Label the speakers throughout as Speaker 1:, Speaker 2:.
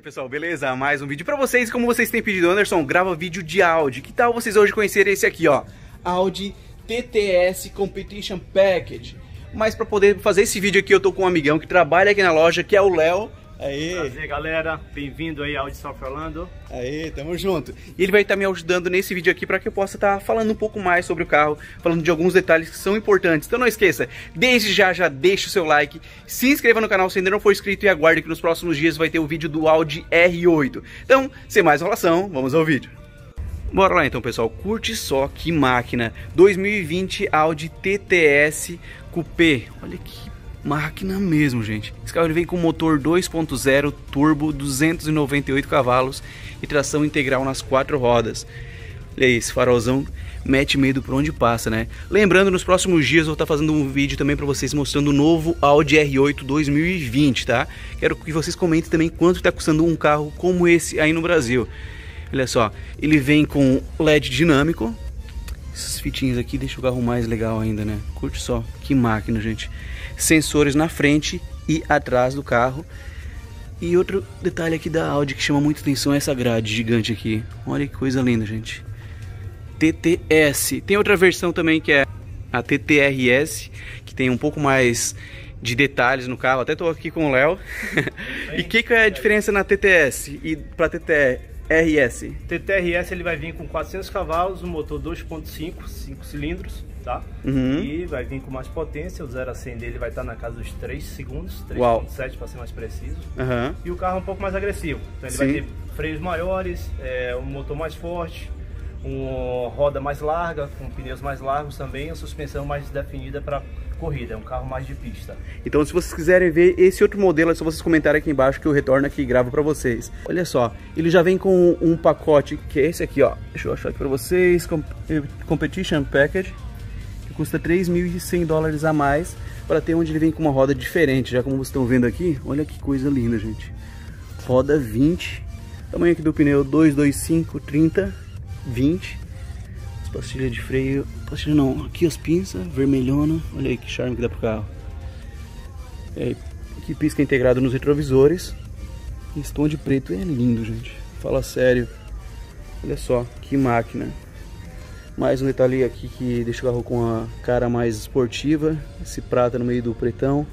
Speaker 1: aí pessoal, beleza? Mais um vídeo pra vocês, como vocês têm pedido, Anderson, grava vídeo de Audi. Que tal vocês hoje conhecerem esse aqui, ó? Audi TTS Competition Package. Mas pra poder fazer esse vídeo aqui, eu tô com um amigão que trabalha aqui na loja, que é o Léo.
Speaker 2: Aí. Prazer, galera. Bem-vindo aí ao de South Orlando.
Speaker 1: Aí, tamo junto. E ele vai estar tá me ajudando nesse vídeo aqui para que eu possa estar tá falando um pouco mais sobre o carro, falando de alguns detalhes que são importantes. Então não esqueça, desde já já deixa o seu like, se inscreva no canal se ainda não for inscrito e aguarde que nos próximos dias vai ter o vídeo do Audi R8. Então, sem mais enrolação, vamos ao vídeo. Bora lá então, pessoal. Curte só que máquina. 2020 Audi TTS Coupé. Olha que máquina mesmo, gente. Esse carro ele vem com motor 2.0 turbo, 298 cavalos e tração integral nas quatro rodas. Olha aí, esse farolzão mete medo por onde passa, né? Lembrando, nos próximos dias eu vou estar fazendo um vídeo também para vocês mostrando o novo Audi R8 2020, tá? Quero que vocês comentem também quanto está custando um carro como esse aí no Brasil. Olha só, ele vem com LED dinâmico. Essas fitinhas aqui deixam o carro mais legal ainda, né? Curte só, que máquina, gente sensores na frente e atrás do carro. E outro detalhe aqui da Audi que chama muita atenção é essa grade gigante aqui. Olha que coisa linda, gente. TTS. Tem outra versão também que é a TTRS, que tem um pouco mais de detalhes no carro. Até estou aqui com o Léo. e o que, que é a diferença na TTS e para TTRS?
Speaker 2: TTRS ele vai vir com 400 cavalos, um motor 2.5, 5 cilindros tá?
Speaker 1: Uhum.
Speaker 2: E vai vir com mais potência, o 0 a 100 dele vai estar na casa dos 3 segundos, 3.7 para ser mais preciso.
Speaker 1: Uhum.
Speaker 2: E o carro é um pouco mais agressivo, então ele Sim. vai ter freios maiores, é, um motor mais forte, uma roda mais larga, com pneus mais largos também, a suspensão mais definida para corrida, é um carro mais de pista.
Speaker 1: Então se vocês quiserem ver esse outro modelo, é só vocês comentarem aqui embaixo que eu retorno aqui e gravo para vocês. Olha só, ele já vem com um pacote que é esse aqui, ó. Deixa eu achar aqui para vocês, Competition Package custa 3.100 dólares a mais para ter onde ele vem com uma roda diferente, já como vocês estão vendo aqui, olha que coisa linda, gente. Roda 20, tamanho aqui do pneu 225, 30, 20. As pastilhas de freio, pastilha não, aqui as pinças, vermelhona, olha aí que charme que dá pro carro. É, aqui pisca integrado nos retrovisores. Esse tom de preto é lindo, gente. Fala sério. Olha só, que máquina. Mais um detalhe aqui que deixa o carro com a cara mais esportiva. Esse prata no meio do pretão.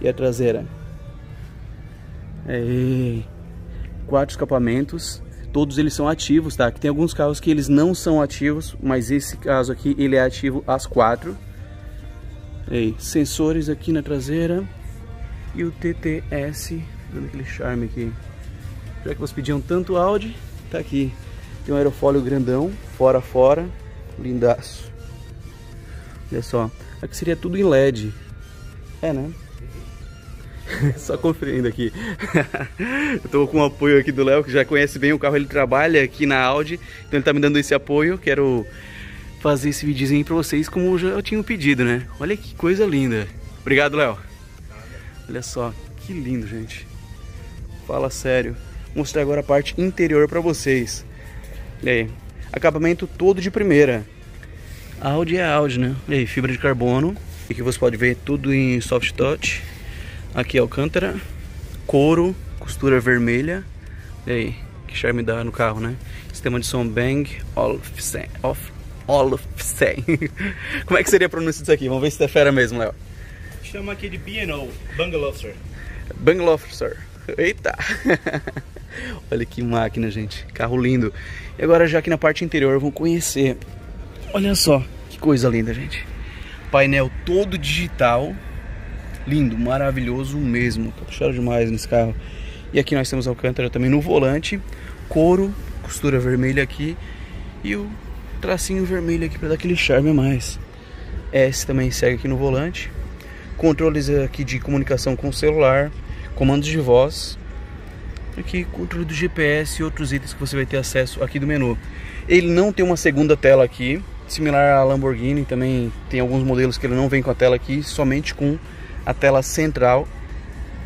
Speaker 1: E a traseira. É, quatro escapamentos. Todos eles são ativos, tá? Que tem alguns carros que eles não são ativos, mas esse caso aqui ele é ativo às quatro. Aí, sensores aqui na traseira. E o TTS, dando aquele charme aqui. Já que vocês pediam tanto Audi, tá aqui. Tem um aerofólio grandão, fora fora, lindaço. Olha só, aqui seria tudo em LED. É, né? Só conferindo aqui. eu tô com o apoio aqui do Léo, que já conhece bem o carro, ele trabalha aqui na Audi, então ele tá me dando esse apoio. Quero fazer esse videozinho pra vocês como eu tinha pedido, né? Olha que coisa linda. Obrigado, Léo. Olha só, que lindo, gente. Fala sério. Vou mostrar agora a parte interior pra vocês. E aí, acabamento todo de primeira. Audi é Audi, né? E aí, fibra de carbono. Aqui você pode ver tudo em soft touch. Aqui é Alcântara, couro, costura vermelha. E aí, que charme dá no carro, né? Sistema de som Bang Olufsen. Off, Olufsen. Como é que seria a pronúncia disso aqui? Vamos ver se é fera mesmo, Léo.
Speaker 2: Chama aqui de B&O, Bangalore.
Speaker 1: Bangalore. Eita! Olha que máquina, gente. Carro lindo. E agora já aqui na parte interior vamos conhecer. Olha só, que coisa linda, gente. Painel todo digital. Lindo, maravilhoso mesmo. Capricharam demais nesse carro. E aqui nós temos Alcântara também no volante. Couro, costura vermelha aqui. E o tracinho vermelho aqui para dar aquele charme a mais. S também segue aqui no volante. Controles aqui de comunicação com celular. Comandos de voz aqui controle do GPS e outros itens que você vai ter acesso aqui do menu. Ele não tem uma segunda tela aqui, similar à Lamborghini, também tem alguns modelos que ele não vem com a tela aqui, somente com a tela central,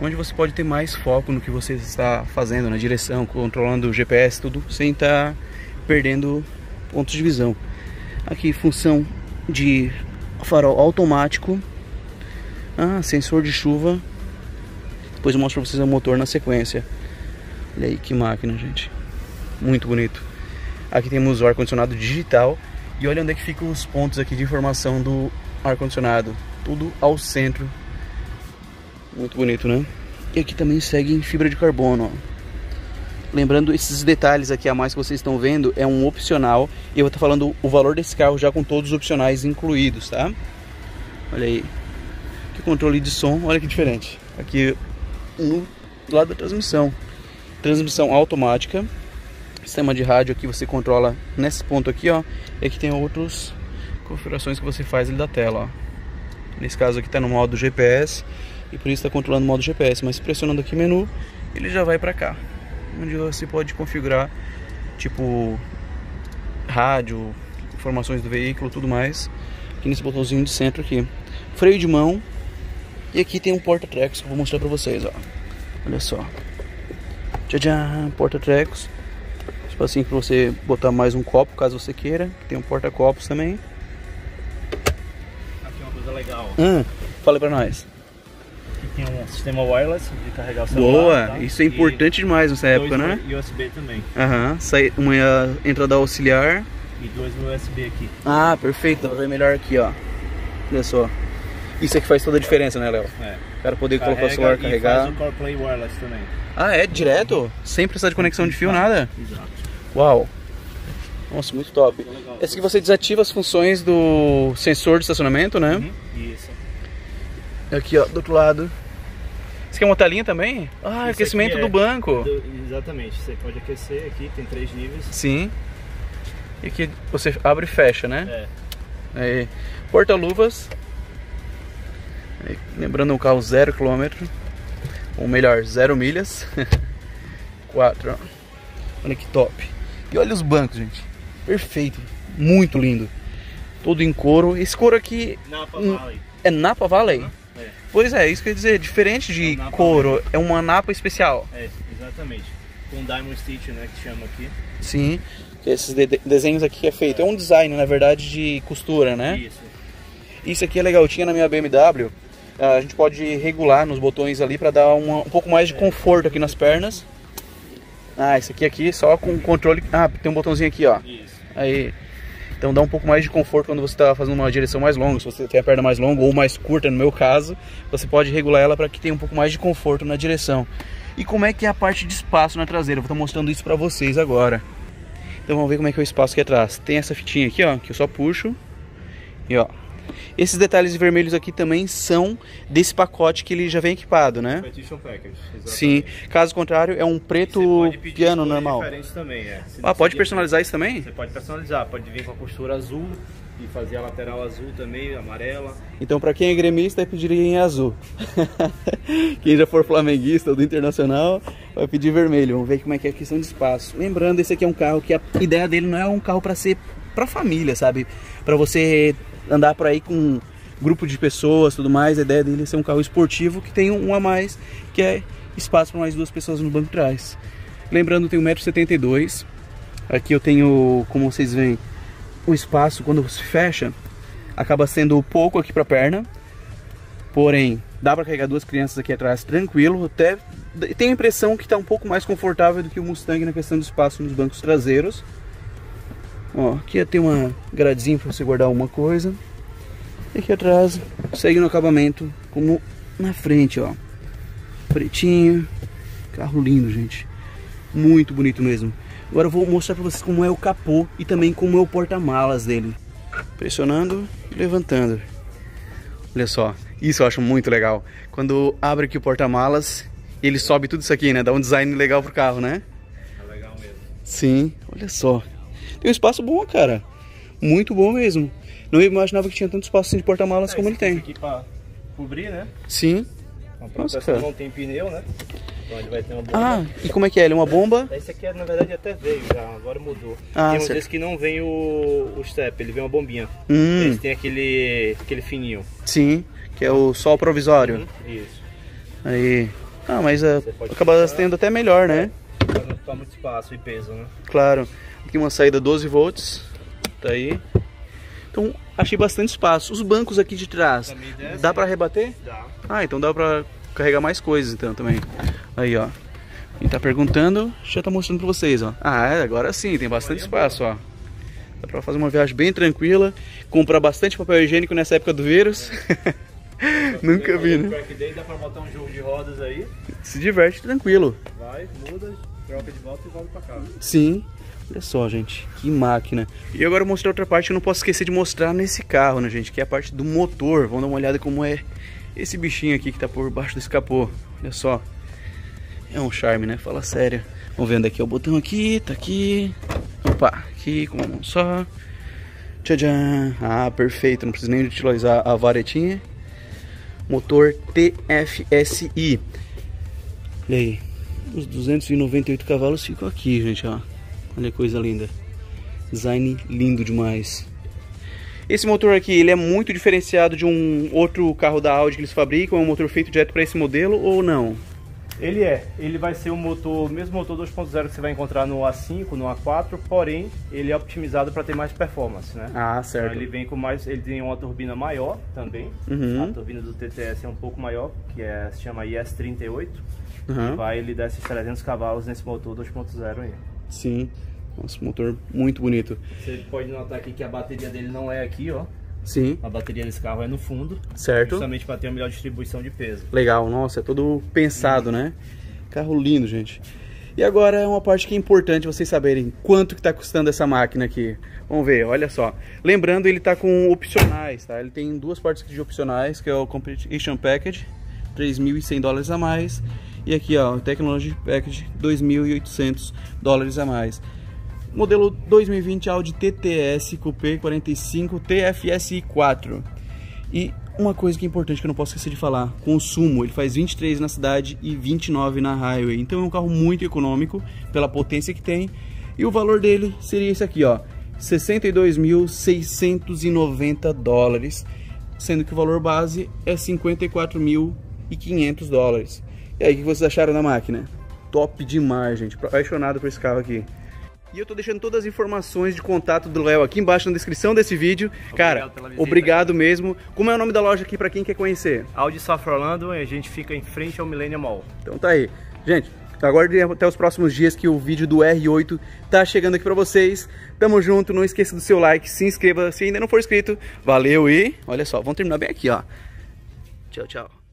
Speaker 1: onde você pode ter mais foco no que você está fazendo, na direção, controlando o GPS, tudo, sem estar tá perdendo pontos de visão. Aqui função de farol automático, ah, sensor de chuva, depois eu mostro para vocês o motor na sequência. Olha aí que máquina, gente. Muito bonito. Aqui temos o ar-condicionado digital. E olha onde é que ficam os pontos aqui de informação do ar-condicionado. Tudo ao centro. Muito bonito, né? E aqui também segue em fibra de carbono, ó. Lembrando, esses detalhes aqui a mais que vocês estão vendo é um opcional. E eu vou estar falando o valor desse carro já com todos os opcionais incluídos, tá? Olha aí. Que controle de som, olha que diferente. Aqui no lado da transmissão. Transmissão automática. Sistema de rádio aqui você controla nesse ponto aqui, ó. E aqui tem outras configurações que você faz ali da tela, ó. Nesse caso aqui está no modo GPS e por isso está controlando o modo GPS. Mas pressionando aqui menu, ele já vai para cá onde você pode configurar tipo rádio, informações do veículo, tudo mais. Aqui nesse botãozinho de centro aqui. Freio de mão. E aqui tem um porta-trecos que eu vou mostrar pra vocês, ó. Olha só. Tchau, porta-trecos. Espacinho pra você botar mais um copo, caso você queira. Tem um porta-copos também.
Speaker 2: Aqui uma coisa legal.
Speaker 1: Hum, fala pra nós
Speaker 2: tem um sistema wireless de carregar o celular. Boa,
Speaker 1: tá? isso é importante e demais nessa época, né?
Speaker 2: USB também.
Speaker 1: Aham, uhum. uma entrada auxiliar.
Speaker 2: E dois USB aqui.
Speaker 1: Ah, perfeito, dá pra ver melhor aqui, ó. Olha só. Isso aqui faz toda a diferença, né, Léo? É. O cara poder Carrega colocar o celular, carregar.
Speaker 2: faz o CarPlay wireless também.
Speaker 1: Ah, é? Direto? Sem precisar de conexão de fio, nada?
Speaker 2: Exato.
Speaker 1: Uau. Nossa, muito top. Esse aqui você desativa as funções do sensor de estacionamento, né? Uhum.
Speaker 2: Isso.
Speaker 1: Aqui, ó, do outro lado. Isso aqui é uma telinha também? Ah, Isso aquecimento é do banco. Do,
Speaker 2: exatamente, você pode aquecer aqui, tem três níveis.
Speaker 1: Sim. E aqui você abre e fecha, né? É. Aí, porta-luvas. Lembrando um carro zero quilômetro. Ou melhor, zero milhas. Quatro, ó. Olha que top. E olha os bancos, gente. Perfeito. Muito lindo. Todo em couro. Esse couro aqui...
Speaker 2: Napa Valley.
Speaker 1: É Napa Valley? Uhum. Pois é, isso quer dizer, diferente de é couro, é uma napa especial.
Speaker 2: É, exatamente. Com Diamond Stitch, né, que chama aqui.
Speaker 1: Sim, esses de desenhos aqui é feito. É um design, na verdade, de costura, né?
Speaker 2: Isso.
Speaker 1: Isso aqui é legal, tinha na minha BMW. A gente pode regular nos botões ali para dar uma, um pouco mais de conforto aqui nas pernas. Ah, esse aqui aqui só com controle. Ah, tem um botãozinho aqui, ó.
Speaker 2: Isso.
Speaker 1: Aí então dá um pouco mais de conforto quando você está fazendo uma direção mais longa. Se você tem a perna mais longa ou mais curta, no meu caso, você pode regular ela para que tenha um pouco mais de conforto na direção. E como é que é a parte de espaço na traseira? Eu vou estar mostrando isso para vocês agora. Então vamos ver como é que é o espaço aqui atrás. Tem essa fitinha aqui, ó, que eu só puxo. E ó, esses detalhes vermelhos aqui também são desse pacote que ele já vem equipado, né?
Speaker 2: Petition package,
Speaker 1: Sim. Caso contrário, é um preto piano normal.
Speaker 2: Também, é.
Speaker 1: ah, pode personalizar isso também?
Speaker 2: Você pode personalizar, pode vir com a costura azul e fazer a lateral azul também, amarela.
Speaker 1: Então, para quem é gremista, pediria em azul. quem já for flamenguista ou do Internacional, vai pedir vermelho. Vamos ver como é que é a questão de espaço. Lembrando, esse aqui é um carro que a ideia dele não é um carro para ser para família, sabe? Para você andar por aí com um grupo de pessoas tudo mais. A ideia dele é ser um carro esportivo que tem um a mais, que é espaço para mais duas pessoas no banco de trás. Lembrando, tem 1,72m. Aqui eu tenho, como vocês veem, o espaço quando se fecha acaba sendo pouco aqui para perna. Porém, dá para carregar duas crianças aqui atrás tranquilo. Até tenho a impressão que está um pouco mais confortável do que o Mustang na questão do espaço nos bancos traseiros. Ó, aqui tem uma gradezinha para você guardar alguma coisa. E aqui atrás segue no acabamento como na frente, ó. Pretinho. Carro lindo, gente. Muito bonito mesmo. Agora eu vou mostrar para vocês como é o capô e também como é o porta-malas dele. Pressionando e levantando. Olha só, isso eu acho muito legal. Quando abre aqui o porta-malas, ele sobe tudo isso aqui, né? Dá um design legal pro carro, né?
Speaker 2: É legal mesmo.
Speaker 1: Sim, olha só. Tem um espaço bom, cara. Muito bom mesmo. Não imaginava que tinha tanto espaço assim de porta-malas é, como ele tem.
Speaker 2: aqui pra cobrir, né?
Speaker 1: Sim.
Speaker 2: Nossa, cara. não tem pneu, né? Então ele vai ter uma bomba.
Speaker 1: Ah, e como é que é? Ele é uma bomba?
Speaker 2: Esse aqui, na verdade, até veio já, agora mudou. Ah, tem um desses que não vem o, o step, ele vem uma bombinha.
Speaker 1: Hum.
Speaker 2: Esse tem aquele, aquele fininho.
Speaker 1: Sim, que é o sol provisório.
Speaker 2: Uhum, isso.
Speaker 1: Aí. Ah, mas uh, acaba tendo até melhor, né?
Speaker 2: Pra não ocupar muito espaço e peso, né?
Speaker 1: Claro. Aqui uma saída 12 volts. Tá aí. Então, achei bastante espaço. Os bancos aqui de trás, dá para rebater?
Speaker 2: Dá.
Speaker 1: Ah, então dá para carregar mais coisas então também. Aí, ó. Quem tá perguntando, já tá mostrando pra vocês, ó. Ah, é, agora sim, tem bastante espaço, ó. Dá pra fazer uma viagem bem tranquila, comprar bastante papel higiênico nessa época do vírus. Nunca vi, né?
Speaker 2: Dá pra botar um jogo de rodas aí.
Speaker 1: Se diverte tranquilo.
Speaker 2: Vai, muda, troca de volta e volta pra casa.
Speaker 1: Sim. Olha só, gente, que máquina. E agora eu mostrar outra parte que eu não posso esquecer de mostrar nesse carro, né, gente? Que é a parte do motor. Vamos dar uma olhada como é esse bichinho aqui que tá por baixo do escapô. Olha só. É um charme, né? Fala sério. Vamos vendo aqui, o botão aqui, tá aqui. Opa, aqui com uma mão só. Tchadjan. Ah, perfeito. Não precisa nem utilizar a varetinha. Motor TFSI. Olha aí. Os 298 cavalos ficam aqui, gente, ó. Olha que coisa linda. Design lindo demais. Esse motor aqui, ele é muito diferenciado de um outro carro da Audi que eles fabricam? É um motor feito direto para esse modelo ou não?
Speaker 2: Ele é. Ele vai ser o motor, mesmo motor 2.0 que você vai encontrar no A5, no A4, porém ele é optimizado para ter mais performance, né?
Speaker 1: Ah, certo.
Speaker 2: Então, ele vem com mais, ele tem uma turbina maior também.
Speaker 1: Uhum.
Speaker 2: A turbina do TTS é um pouco maior, que é, se chama IS38.
Speaker 1: Uhum.
Speaker 2: E vai lhe dar esses 300 cavalos nesse motor 2.0 aí.
Speaker 1: Sim. Nossa, motor muito bonito.
Speaker 2: Você pode notar aqui que a bateria dele não é aqui, ó.
Speaker 1: Sim.
Speaker 2: A bateria desse carro é no fundo.
Speaker 1: Certo.
Speaker 2: Justamente para ter uma melhor distribuição de peso.
Speaker 1: Legal, nossa, é todo pensado, né? Carro lindo, gente. E agora é uma parte que é importante vocês saberem quanto que está custando essa máquina aqui. Vamos ver, olha só. Lembrando, ele está com opcionais, tá? Ele tem duas partes de opcionais, que é o Competition Package, 3.100 dólares a mais. E aqui, ó, Technology Package, 2.800 dólares a mais. Modelo 2020 Audi TTS Coupé 45 TFSI 4. E uma coisa que é importante que eu não posso esquecer de falar, consumo, ele faz 23 na cidade e 29 na highway. Então é um carro muito econômico pela potência que tem. E o valor dele seria esse aqui, ó, 62.690 dólares, sendo que o valor base é 54.500 dólares. E aí, o que vocês acharam da máquina? Top demais, gente. Apaixonado por esse carro aqui. E eu tô deixando todas as informações de contato do Léo aqui embaixo na descrição desse vídeo. Obrigado Cara, obrigado mesmo. Como é o nome da loja aqui para quem quer conhecer?
Speaker 2: Audi Safra Orlando, a gente fica em frente ao Millennium Mall.
Speaker 1: Então tá aí. Gente, aguarde até os próximos dias que o vídeo do R8 tá chegando aqui para vocês. Tamo junto, não esqueça do seu like, se inscreva se ainda não for inscrito. Valeu e olha só, vamos terminar bem aqui, ó. Tchau, tchau.